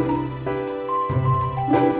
Música